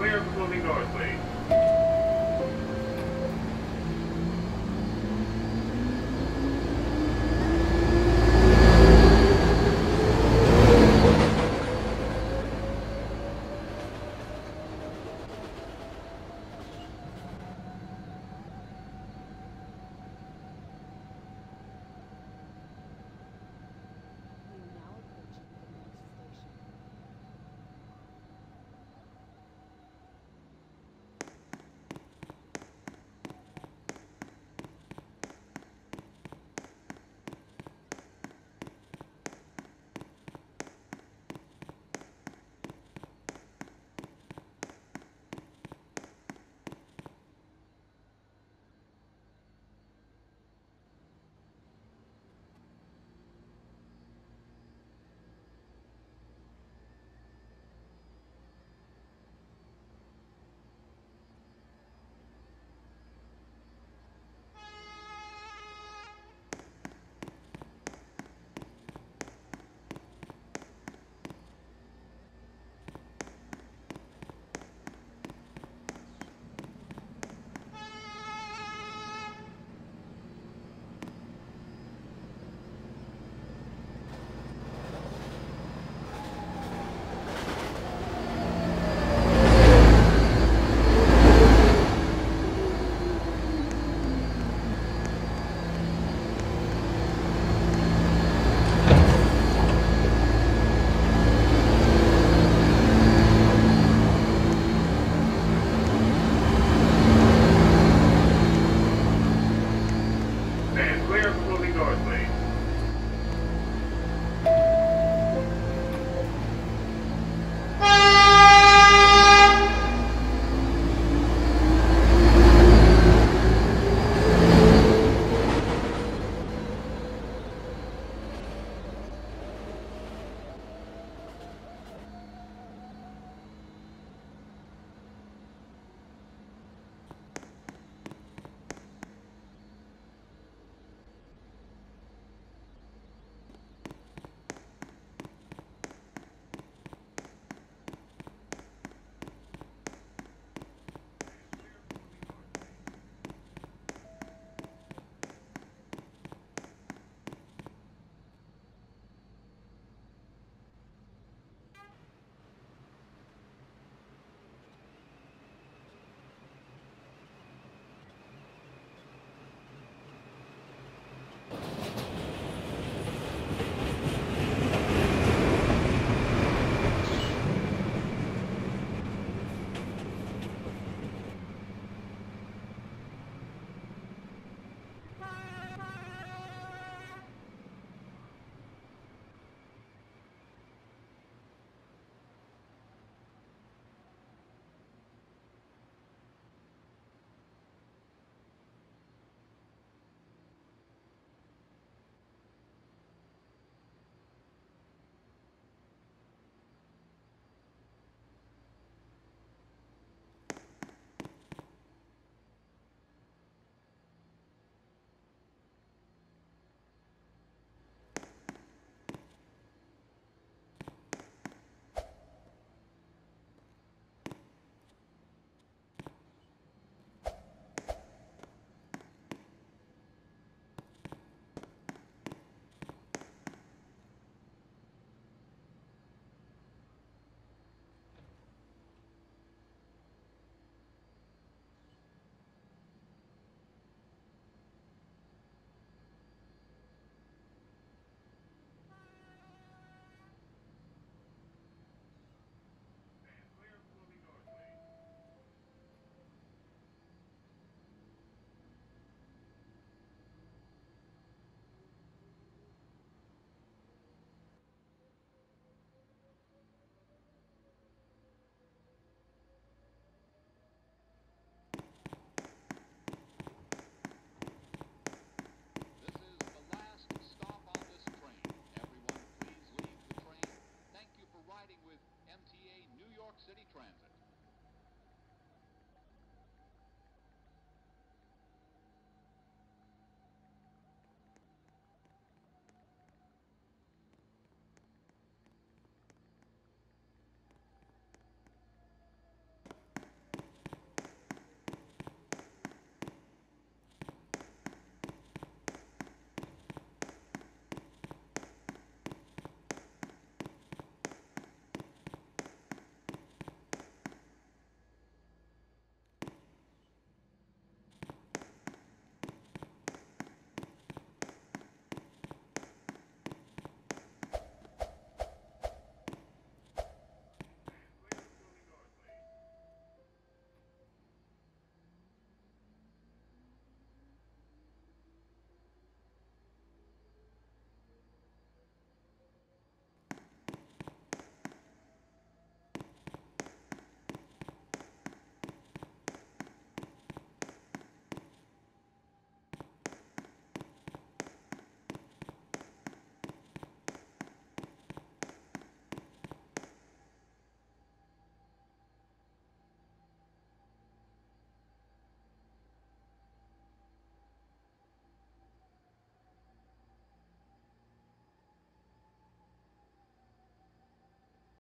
clear for moving north, please.